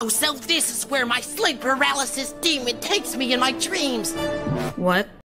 Oh, so this is where my sleep paralysis demon takes me in my dreams. What?